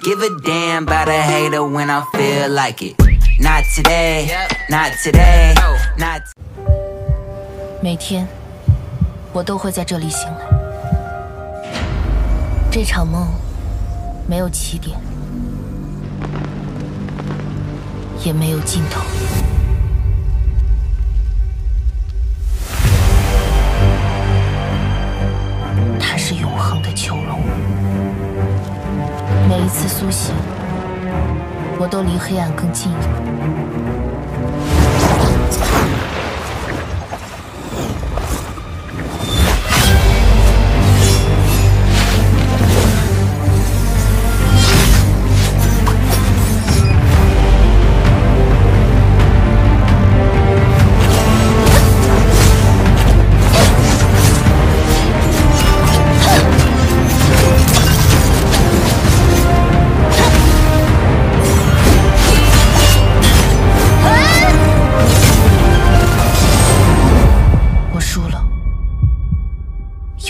Give a damn about a hater when I feel like it. Not today, not today, not. 每天，我都会在这里醒来。这场梦没有起点，也没有尽头。每次苏醒，我都离黑暗更近一步。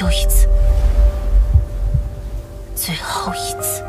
又一次，最后一次。